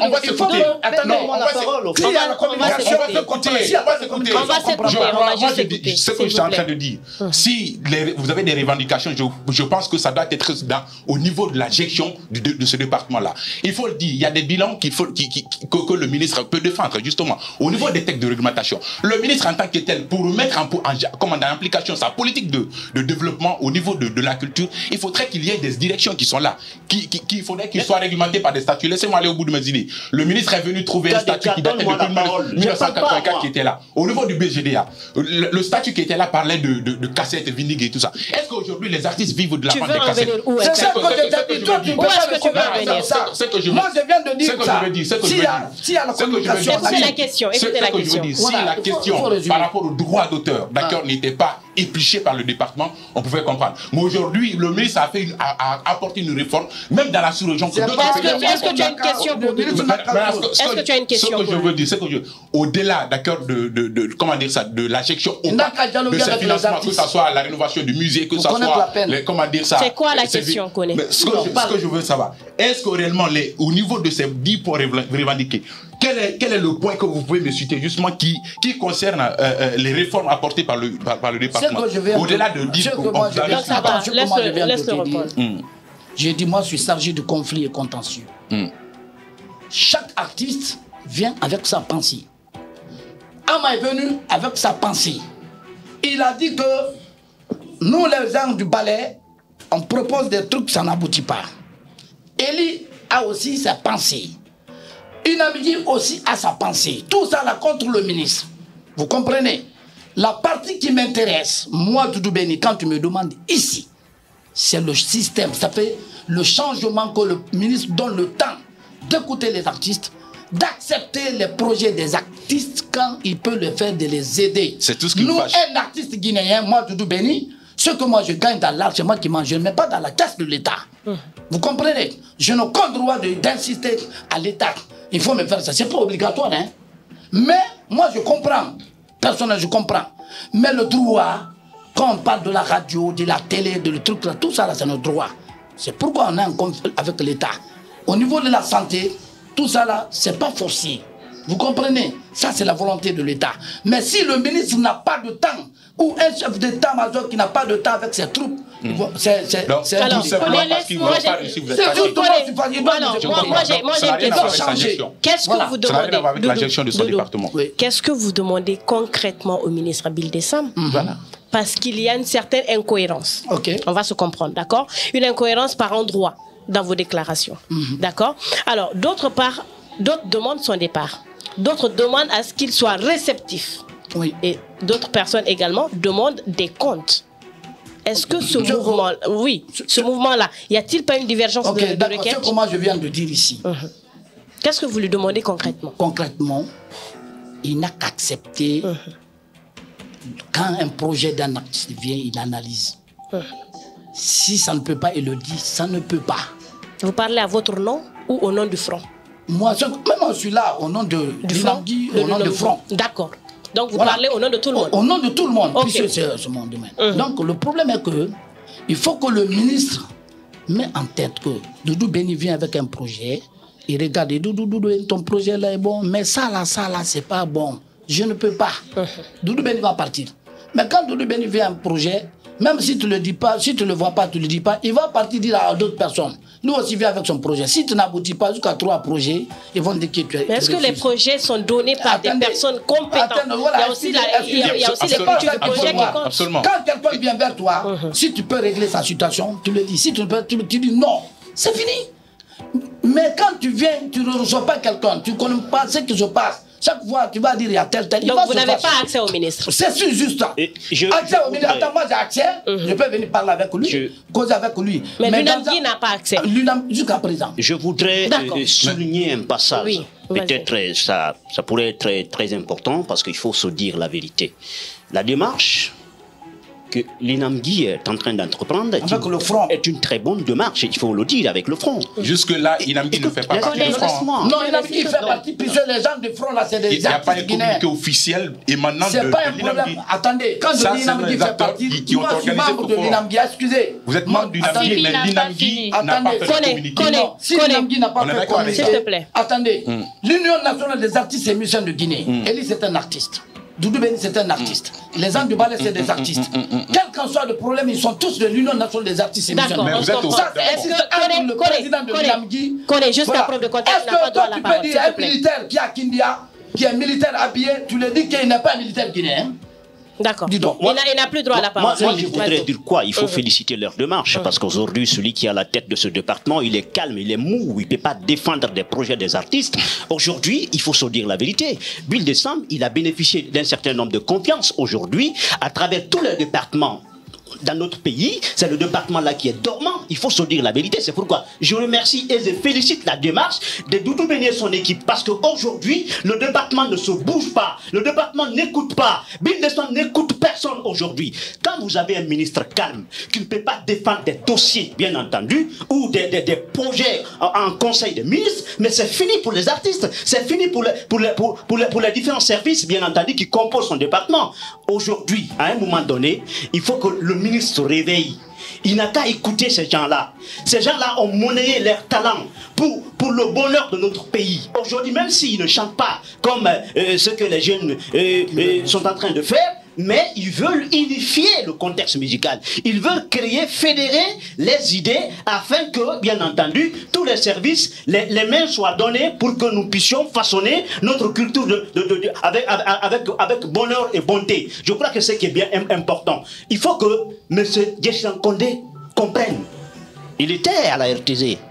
On, va s'écouter. Attendez, on va s'écouter. On va- s'écouter. on va s'écouter. Ce que je suis en train de dire, si les- vous avez des revendications, je, pense que ça doit être au niveau de la gestion de, ce département-là. Il faut le dire, il y a des bilans que, le ministre peut défendre, justement, au niveau des textes de réglementation. Le ministre, en tant que tel, pour mettre en, application sa politique de, de développement au niveau de, de la culture, il faudrait qu'il y ait des directions qui sont là, qui, qui, qui- il faudrait qu'ils soient réglementés par des statuts. Laissez-moi aller au bout de mes idées. Le ministre est venu trouver un statut qui datait parle 1984 pas, moi. qui était là. Au niveau du BGDA, le, le statut qui était là parlait de, de, de cassettes, vinigue et tout ça. Est-ce qu'aujourd'hui les artistes vivent de la Tu vente des cassettes? C'est ça que je veux dire. C'est que je Moi, je viens de c'est dire que ça. c'est que je veux dire. a la communication, Écoutez question, C'est écoutez ce la que je veux question. si la par rapport au droit d'auteur, d'accord, Ah. n'était pas épluchée par le département, on pouvait comprendre. Mais aujourd'hui, le ministre a, fait une- a, a apporté une réforme, même dans la sous-région. Est-ce que- tu as une question Est-ce que tu as une question Ce que je veux dire, c'est que au-delà, d'accord, de, de, de, comment dire ça, de dialoguer de ces financements, que ce soit la rénovation du musée, que ce soit, peine. les, comment dire ça. C'est quoi la question, Mais ce, que Non, je, pas- ce que je veux savoir, est-ce que réellement, les, au niveau de ces 10 points rev- revendiqués, quel est, quel est le point que vous pouvez me citer justement qui, qui concerne euh, euh, les réformes apportées par le, par, par le département? Au-delà de 10 ce que moi je viens- de te dire. répondre. J'ai dit, moi, je suis chargé de conflits et contentieux. Hmm. Chaque artiste vient avec sa pensée. Ama est venu avec sa pensée. Il a dit que nous, les gens du ballet, on propose des trucs, ça n'aboutit pas. Eli a aussi sa pensée. Inamidi aussi a sa pensée. Tout ça là contre le ministre. Vous comprenez? La partie qui m'intéresse, moi, Doudou Beni, quand tu me demandes ici, c'est le système. Ça fait le changement que le ministre donne le temps d'écouter les artistes, d'accepter les projets des artistes quand il peut le faire, de les aider. C'est tout ce qui Nous, fâche. un artiste guinéen, moi, Doudou Beni, ce que moi je gagne dans l'art, c'est moi qui mange. Je ne mets pas dans la caisse de l'État. Vous comprenez? Je n'ai aucun droit d'insister à l'État. Il faut me faire ça. C'est pas obligatoire, hein. Mais moi, je comprends. Personnellement, je comprends. Mais le droit, quand on parle de la radio, de la télé, de le truc là, tout ça, c'est notre droit. C'est pourquoi on est en conflit avec l'État. Au niveau de la santé, tout ça là, c'est pas forcé. Vous comprenez? Ça, c'est la volonté de l'État. Mais si le ministre n'a pas de temps, ou un chef d'État-major qui n'a pas de temps avec ses troupes, c'est c'est- Donc, c'est Alors, tout simplement parce qu'ils laisse-moi, n'ont pas j'ai- réussi, vous êtes C'est fâché. juste moi, j'ai moi, Ça j'ai n'a une question. Qu'est-ce que vous Ça n'a rien demandez? à voir avec la gestion de son département. Qu'est-ce que vous demandez concrètement au ministre Bill Dessam? Voilà. Parce qu'il y a une certaine incohérence. Ok. On va se comprendre, d'accord? Une incohérence par endroit dans vos déclarations. Mhm. D'accord? Alors, d'autre part, d'autres demandent son départ. D'autres demandent à ce qu'il soit réceptif. Oui. Et d'autres personnes également demandent des comptes. Est-ce que ce Je- mouvement, oui, ce mouvement-là, y a-t-il pas une divergence Ok, de, de d'accord. requête Ce que moi je viens de dire ici, Qu'est-ce que vous lui demandez concrètement? Concrètement, il n'a qu'accepter quand un projet d'un artiste vient, il analyse. Si ça ne peut pas, il le dit, ça ne peut pas. Vous parlez à votre nom ou au nom du front? Moi, je, même je suis là au nom de au nom de front. D'accord. Donc vous Voilà. parlez au nom de tout le monde Au, nom de tout le monde, puisque c'est c'est mon domaine. Mhm. Donc le problème est que il faut que le ministre met en tête que Doudou Beni vient avec un projet. Il regarde, Doudou, Doudou, ton projet là est bon, mais ça là, ça là, c'est pas bon. Je ne peux pas. Mhm. Doudou Beni va partir. Mais quand Doudou Beni vient un projet, Même si tu ne le dis pas, si tu ne le vois pas, tu ne le dis pas, il va partir dire à d'autres personnes. Nous aussi, vient avec son projet. Si tu n'aboutis pas jusqu'à trois projets, ils vont dire que tu es. Mais est-ce que les projets sont donnés par des personnes compétentes Il y a aussi, l'écriture du projet qui compte. Absolument. Quand quelqu'un vient vers toi, uh-huh. si tu peux régler sa situation, tu le dis. Si tu ne peux, tu, tu dis non, c'est fini. Mais quand tu viens, tu ne reçois pas quelqu'un, tu ne connais pas ce qui se passe. Chaque fois, tu vas dire, il y a tel, tel. Donc, vous n'avez pas accès au ministre C'est juste. Je, accès au ministre. Attends, moi, j'ai accès. Mhm. Je peux venir parler avec lui, causer avec lui. Mais, Mais l'UNAMGI n'a pas accès. Jusqu'à présent. Je voudrais euh, souligner un passage. Oui, Peut-être euh, ça, ça pourrait être très, très important parce qu'il faut se dire la vérité. La démarche que l'INAMGI est en train d'entreprendre est, une très bonne démarche, il faut le dire, avec le front. Jusque-là, l'INAMGI ne fait pas partie du front. Non, l'INAMGI fait partie, puisque les gens du front, là, c'est des Il n'y a pas un communiqué officiel émanant de C'est pas un problème. Attendez, quand l'INAMGI fait partie, qui, ont organisé membre de l'INAMGI, excusez. Vous êtes membre du l'INAMGI, mais l'INAMGI n'a pas fait communiqué. Si l'INAMGI n'a pas fait communiqué, s'il te plaît. Attendez, hmm. l'Union nationale des artistes et musiciens de Guinée, hmm. Elie, c'est un artiste. Doudou Beni, c'est un artiste. Les gens du ballet, c'est des artistes. Quel qu'en soit le problème, ils sont tous de l'Union nationale des artistes. D'accord, mais vous êtes au Ça, c'est le président de l'IAMGI. Connais juste la preuve de contexte. Est-ce que toi, tu peux dire un militaire qui est à Kindia, qui est militaire habillé, tu le dis qu'il n'est pas un militaire guinéen? D'accord. il n'a plus droit à la parole. Moi, je voudrais dire quoi? Il faut féliciter leur démarche parce qu'aujourd'hui, celui qui est à la tête de ce département, il est calme, il est mou, il ne peut pas défendre des projets des artistes. Aujourd'hui, il faut se dire la vérité. Bill Décembre, il a bénéficié d'un certain nombre de confiance aujourd'hui à travers tous les départements dans notre pays, c'est le département là qui est dormant. Il faut se dire la vérité. C'est pourquoi je remercie et je félicite la démarche de Doudou Béni et son équipe. Parce qu'aujourd'hui, le département ne se bouge pas. Le département n'écoute pas. Bill n'écoute personne aujourd'hui. Quand vous avez un ministre calme, qui ne peut pas défendre des dossiers, bien entendu, ou des, projets en, conseil de ministres, mais c'est fini pour les artistes. C'est fini pour les différents services, bien entendu, qui composent son département. Aujourd'hui, à un moment donné, il faut que le ministre réveille. Il n'a qu'à écouter ces gens-là. Ces gens-là ont monnayé leur talent pour, pour le bonheur de notre pays. Aujourd'hui, même s'ils ne chantent pas comme euh, ce que les jeunes euh, euh, sont en train de faire, mais ils veulent unifier le contexte musical. Ils veulent créer, fédérer les idées afin que, bien entendu, tous les services, les, mains soient données pour que nous puissions façonner notre culture avec, bonheur et bonté. Je crois que c'est ce qui est bien important. Il faut que M. Jessan Condé comprenne. Il était à la RTZ.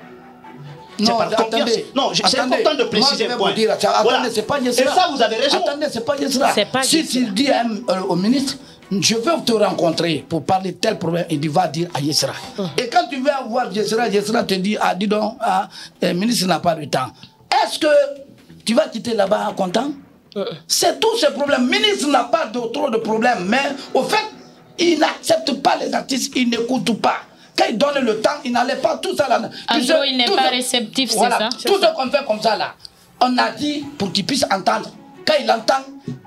Non, attendez. Non, c'est important de préciser un point. Dire, attendez, c'est pas Yesra. Et ça, vous avez raison. Attendez, c'est pas Yesra. Si tu dis euh, au ministre, je veux te rencontrer pour parler de tel problème, il va dire à Yesra. Hum. Et quand tu vas voir Yesra, Yesra te dit, ah, dis donc, ah, le euh, ministre n'a pas de temps. Est-ce que tu vas quitter là-bas content hum. C'est tout ce problème. Le ministre n'a pas de, trop de problèmes, mais au fait, il n'accepte pas les artistes, il n'écoute pas. Quand il donne le temps, il n'allait pas tout ça là. En gros, il n'est pas réceptif, c'est ça Tout ce qu'on fait comme ça là, on a dit pour qu'il puisse entendre. Quand il entend,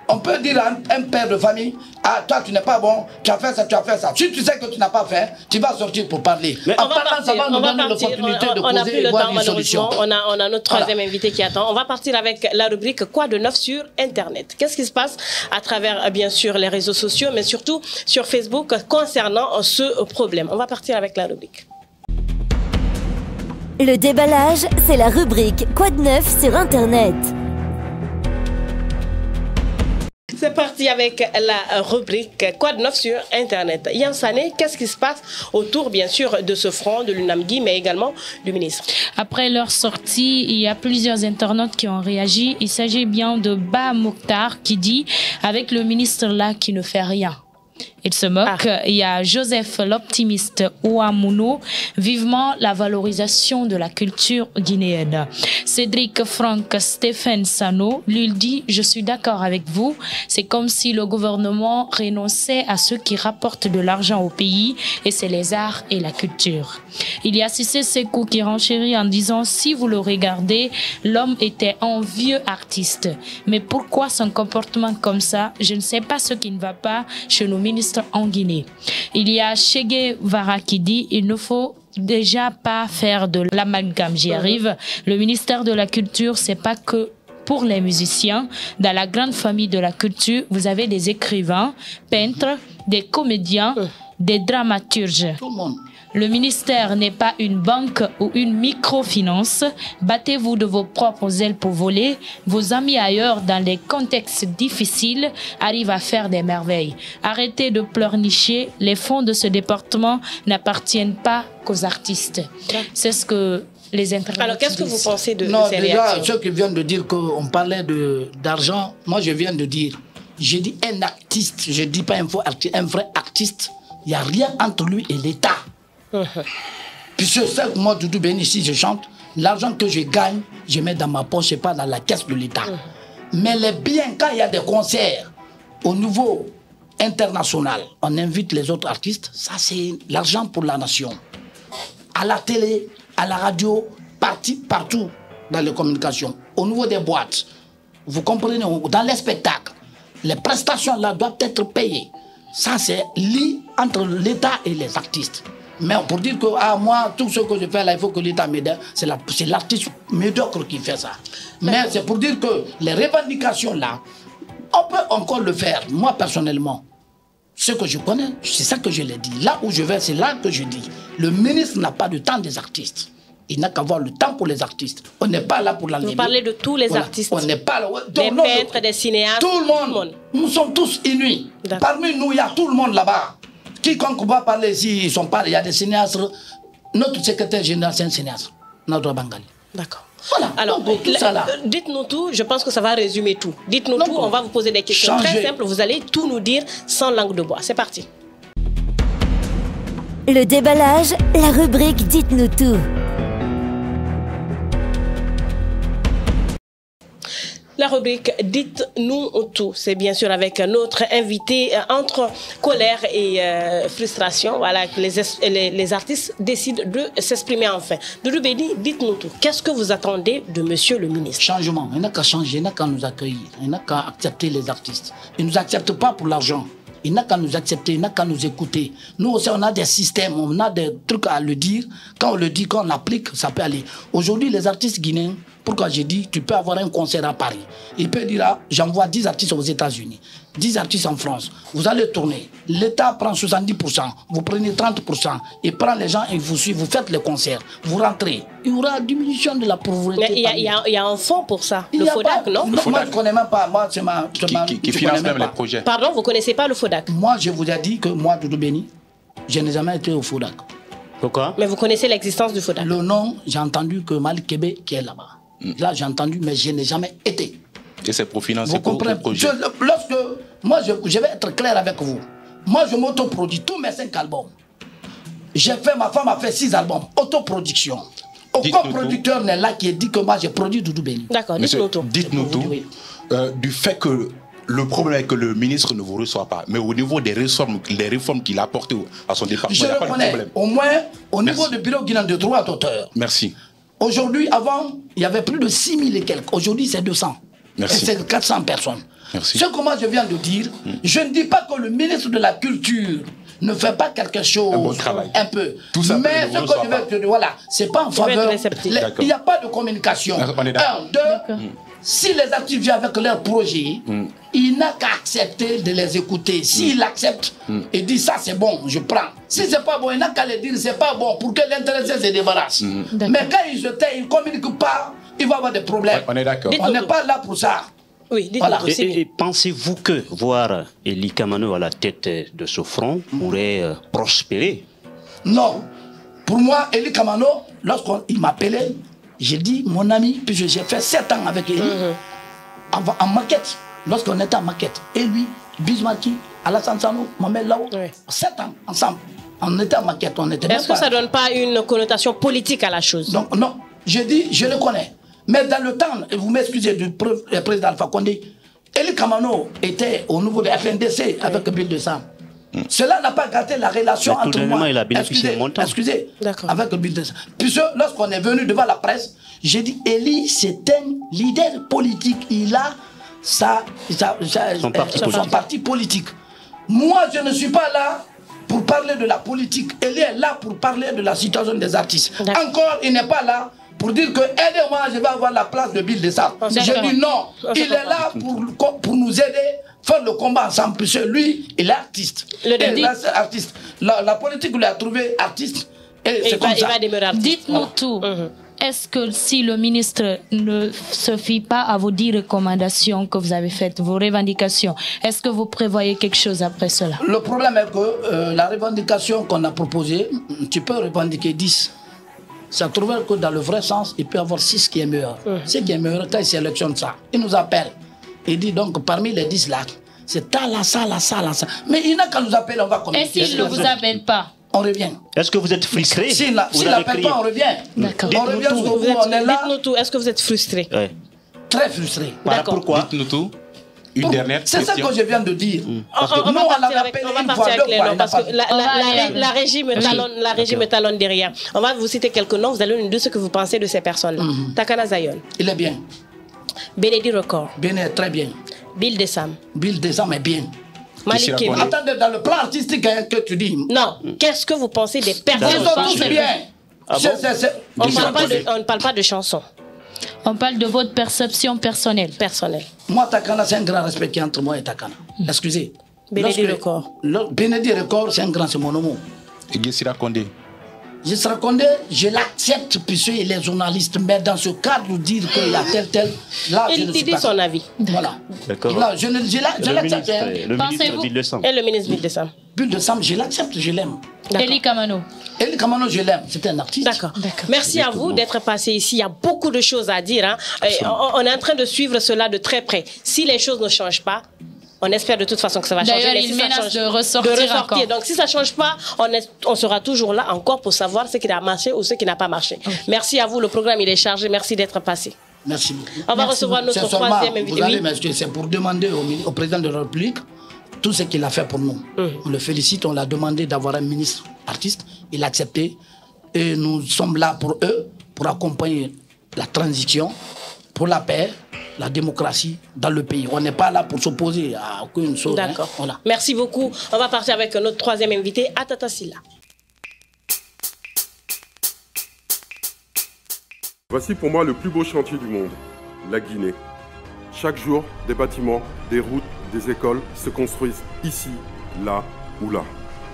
on peut dire à un, père de famille, ah toi tu n'es pas bon, tu as fait ça, tu as fait ça. Si tu sais que tu n'as pas fait, tu vas sortir pour parler. Mais en on parlant, va ça va nous donner l'opportunité de on poser et voir une solution. On a, on a notre troisième invité qui attend. On va partir avec la rubrique Quoi de neuf sur Internet? Qu'est-ce qui se passe à travers, bien sûr, les réseaux sociaux, mais surtout sur Facebook concernant ce problème? On va partir avec la rubrique. Le déballage, c'est la rubrique Quoi de neuf sur Internet? C'est parti avec la rubrique Quoi de neuf sur Internet? Yann Sané, qu'est-ce qui se passe autour, bien sûr, de ce front de l'UNAMGI, mais également du ministre? Après leur sortie, il y a plusieurs internautes qui ont réagi. Il s'agit bien de Ba Mokhtar qui dit avec le ministre là qui ne fait rien. Il se moque. Ah. Il y a Joseph l'optimiste Ouamounou, vivement la valorisation de la culture guinéenne. Cédric Franck Stéphane Sano lui dit Je suis d'accord avec vous. C'est comme si le gouvernement renonçait à ceux qui rapportent de l'argent au pays, et c'est les arts et la culture. Il y a Cissé Sekou qui renchérit en disant Si vous le regardez, l'homme était un vieux artiste. Mais pourquoi son comportement comme ça? Je ne sais pas ce qui ne va pas chez nos ministres en Guinée. Il y a Chegue Vara qui dit il ne faut déjà pas faire de l'amalgame. J'y arrive. Le ministère de la Culture, c'est pas que pour les musiciens. Dans la grande famille de la culture, vous avez des écrivains, peintres, des comédiens, des dramaturges. Tout le monde. Le ministère n'est pas une banque ou une microfinance. Battez-vous de vos propres ailes pour voler. Vos amis ailleurs, dans des contextes difficiles, arrivent à faire des merveilles. Arrêtez de pleurnicher. Les fonds de ce département n'appartiennent pas qu'aux artistes. C'est ce que les internautes Alors, qu'est-ce que vous pensez de, de Non, ces déjà, réactions ceux qui viennent de dire qu'on parlait de- d'argent, moi je viens de dire, j'ai dit un artiste, je dis pas un faux artiste, un vrai artiste, il n'y a rien entre lui et l'État. Puisque c'est que moi, Doudou Béni, si je chante, l'argent que je gagne, je mets dans ma poche et pas dans la caisse de l'État. Mais les biens, quand il y a des concerts au niveau international, on invite les autres artistes, ça c'est l'argent pour la nation à la télé, à la radio, parti- partout dans les communications, au niveau des boîtes. Vous comprenez, dans les spectacles, les prestations là doivent être payées. Ça, c'est lié entre l'État et les artistes. Mais pour dire que ah, moi, tout ce que je fais là, il faut que l'État m'aide, c'est la- c'est l'artiste médiocre qui fait ça. Mais c'est pour dire que les revendications là, on peut encore le faire. Moi, personnellement, ce que je connais, c'est ça que je l'ai dit. Là où je vais, c'est là que je dis. Le ministre n'a pas de temps des artistes. Il n'a qu'à avoir le temps pour les artistes. On n'est pas là pour l'enlever. Vous parlez de tous les Voilà. artistes. On n'est pas là. Des non, peintres, des cinéastes. Tout le monde. Nous sommes tous inuits. Parmi nous, il y a tout le monde là-bas. Quiconque va parler ici, ils sont pas. Il y a des cinéastes. Notre secrétaire général, c'est un cinéaste. Notre Bangali. D'accord. Voilà. Alors, Donc, tout la- ça là. dites-nous tout, je pense que ça va résumer tout. Dites-nous tout, on va vous poser des questions très simples, vous allez tout nous dire sans langue de bois. C'est parti. Le déballage, la rubrique Dites-nous tout. La rubrique Dites-nous tout, c'est bien sûr avec notre invité euh, entre colère et euh, frustration. Voilà, que les, es- les, artistes décident de s'exprimer enfin. Doudou dites-nous tout. Qu'est-ce que vous attendez de monsieur le ministre? Changement. Il n'a qu'à changer, il n'a qu'à nous accueillir, il n'a qu'à accepter les artistes. Il ne nous accepte pas pour l'argent. Il n'a qu'à nous accepter, il n'a qu'à nous écouter. Nous aussi, on a des systèmes, on a des trucs à le dire. Quand on le dit, quand on l'applique, ça peut aller. Aujourd'hui, les artistes guinéens, pourquoi j'ai dit, tu peux avoir un concert à Paris. Il peut dire, ah, j'envoie 10 artistes aux États-Unis, 10 artistes en France. Vous allez tourner. L'État prend 70%, vous prenez 30%. Il prend les gens et vous suit, vous faites les concerts. Vous rentrez. Il y aura diminution de la pauvreté. Mais il y, y a- il y a un fonds pour ça, il le FODAC, pas- non? Moi, FODAC. je ne connais même pas. Moi, c'est ma. c'est qui, ma- qui- finance même les projets. Pardon, vous connaissez pas le FODAC? Moi, je vous ai dit que moi, Doudou Béni, je n'ai jamais été au FODAC. Pourquoi? Mais vous connaissez l'existence du FODAC? Le nom, j'ai entendu que Malik Kébé qui est là-bas. Là, j'ai entendu, mais je n'ai jamais été. Et c'est pour financer Vous comprenez? Je- Lorsque. Moi, je, je vais être clair avec vous. Moi, je m'autoproduis tous mes cinq albums. J'ai fait, ma femme a fait six albums. Autoproduction. Aucun producteur n'est là qui ait dit que moi, j'ai produit Doudou Béni. D'accord, dites-nous tout. dites-nous tout Oui. euh, du fait que le problème est que le ministre ne vous reçoit pas. Mais au niveau des réformes, les réformes qu'il a apportées à son département, Je il n'y a le pas de connais. problème. Au moins, au niveau du bureau guinéen de droit d'auteur. Merci. Aujourd'hui, avant, il y avait plus de 6 000 et quelques. Aujourd'hui, c'est 200. Merci. Et c'est 400 personnes. Merci. Ce que moi je viens de dire, je ne dis pas que le ministre de la Culture ne fait pas quelque chose. Un bon travail. Un peu. Tout ça, Mais ce que je veux te dire, voilà, c'est pas en faveur. Il n'y a pas de communication. On est d'accord. Un, deux, si les viennent avec leur projet, il n'a qu'à accepter de les écouter. S'il accepte et dit ça c'est bon, je prends. Si c'est pas bon, il n'a qu'à le dire c'est pas bon pour que l'intéressé se débarrasse. Mais quand il se tait, il ne communique pas, il va avoir des problèmes. On est d'accord. On n'est pas là pour ça. Oui, Voilà. Et, et- pensez-vous que voir Eli Kamano à la tête de ce front pourrait euh, prospérer? Non. Pour moi, Eli Kamano, lorsqu'il m'appelait, j'ai dit, mon ami, puisque j'ai fait 7 ans avec Eli, en, en maquette, lorsqu'on était en maquette, et lui, Bismarcky, Alassane Sano, Mohamed Lao, Oui. 7 ans ensemble. On était en maquette, on était Est-ce que ça donne pas une connotation politique à la chose? Donc, non, je dis, je le connais. Mais dans le temps, et vous m'excusez du président Alpha Condé, Eli Kamano était au niveau de FNDC avec Bill de Sam. Cela n'a pas gâté la relation Mais entre moi. il a bénéficié excusez, excusez, avec de Sam. Puisque lorsqu'on est venu devant la presse, j'ai dit, Eli, c'est un leader politique. Il a sa, sa- sa- Son parti son politique. parti politique. Moi, je ne suis pas là pour parler de la politique. Elle est là pour parler de la situation des artistes. Encore, il n'est pas là pour dire que aidez-moi, je vais avoir la place de Bill de. D'accord. Je dis non. Il est là pour, pour nous aider faire le combat ensemble, puisque lui, il est artiste. Le Et là, c'est artiste. La, la politique lui a trouvé artiste. Et, Et c'est il comme va, ça. Dites-nous tout. Mhm. Est-ce que si le ministre ne se fie pas à vos dix recommandations que vous avez faites, vos revendications, est-ce que vous prévoyez quelque chose après cela? Le problème est que euh, la revendication qu'on a proposée, tu peux revendiquer 10. Ça trouve que dans le vrai sens, il peut y avoir 6 qui est meilleur. Ce qui est meilleur, quand il sélectionne ça, il nous appelle. Il dit donc parmi les 10 là, c'est ça, là, ça, là, ça, là, ça. Mais il n'a qu'à nous appeler, on va Et communiquer. s'il ne vous appelle pas? On revient. Est-ce que vous êtes frustré? S'il avez n'appelle pas, on revient. D'accord. On revient Dites-nous sur tout. vous, Vous êtes- on est là, Dites-nous tout. Est-ce que vous êtes frustré? Ouais. très frustré. Voilà D'accord. pourquoi. Dites-nous tout. Une Pour- dernière C'est ça que je viens de dire. On, on- on Nous, va on partir avec, on va partir les noms parce que la, la- régie me talonne, la régie me talonne derrière. On va vous citer quelques noms, vous allez nous dire ce que vous pensez de ces personnes-là. Takana Zayon, Il est bien. Benedi Record, Bien, très bien. Bill Dessam, Bill Desam est bien. Malik. Attendez, dans le plan artistique hein, que tu dis, Non, qu'est-ce que vous pensez des ils personnes sont D'accord. tous bien. Ah bon on, Kishira parle on ne parle pas de chansons On parle de votre perception personnelle. personnelles. Moi, Takana, c'est un grand respect qui est entre moi et Takana. Excusez. Bénédicte Lorsque- Record. le- Bénédicte Record, c'est un grand, c'est mon nom. Et Gessira Condé. Je serais condé, je l'accepte puisqu'il est journaliste, mais dans ce cadre, dire qu'il y a tel, tel, là, je Il ne dit suis pas. son avis. Voilà. D'accord. Là, je ne- je je l'accepte. ministre, hein. le ministre Bill Sam. Et le ministre Bill Dessam. Bulle de Sam, je l'accepte, je l'aime. Eli Kamano. Et Kamano, je l'aime. C'est un artiste. D'accord. Merci à vous d'être passé ici. Il y a beaucoup de choses à dire. hein. On est en train de suivre cela de très près. Si les choses ne changent pas, on espère de toute façon que ça va changer. Mais il si ça menace change- de ressortir encore. Donc, si ça ne change pas, on, est- on sera toujours là encore pour savoir ce qui a marché ou ce qui n'a pas marché. Merci à vous. Le programme, il est chargé. Merci d'être passé. Merci beaucoup. On va recevoir notre troisième invité. Vous allez Oui. c'est pour demander au, président de la République tout ce qu'il a fait pour nous. Hum. On le félicite, on l'a demandé d'avoir un ministre artiste. Il a accepté. Et nous sommes là pour eux, pour accompagner la transition, pour la paix, la démocratie dans le pays. On n'est pas là pour s'opposer à aucune chose. hein. D'accord. Voilà. Merci beaucoup. On va partir avec notre troisième invité, Atata Silla. Voici pour moi le plus beau chantier du monde, la Guinée. Chaque jour, des bâtiments, des routes, des écoles se construisent ici, là ou là.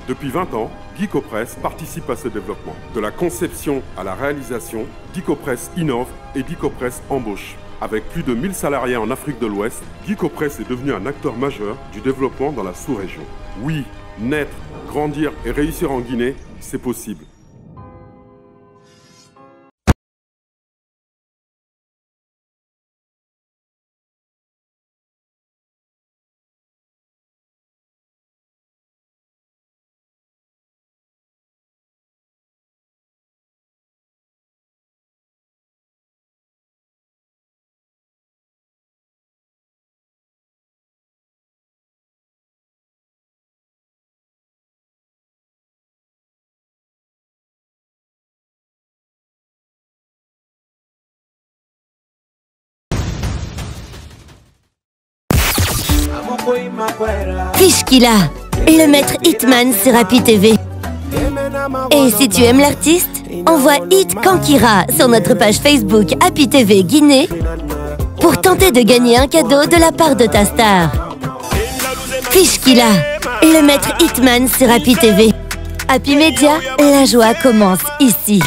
Depuis 20 ans, Geekopress participe à ce développement. De la conception à la réalisation, Geekopress innove et Geekopress embauche. Avec plus de 1000 salariés en Afrique de l'Ouest, Geekopress est devenu un acteur majeur du développement dans la sous-région. Oui, naître, grandir et réussir en Guinée, c'est possible. Fishkila, le maître Hitman sur Happy TV. Et si tu aimes l'artiste, envoie Hit Kankira sur notre page Facebook Happy TV Guinée pour tenter de gagner un cadeau de la part de ta star. Fishkila, le maître Hitman sur Happy TV. Happy Media, la joie commence ici.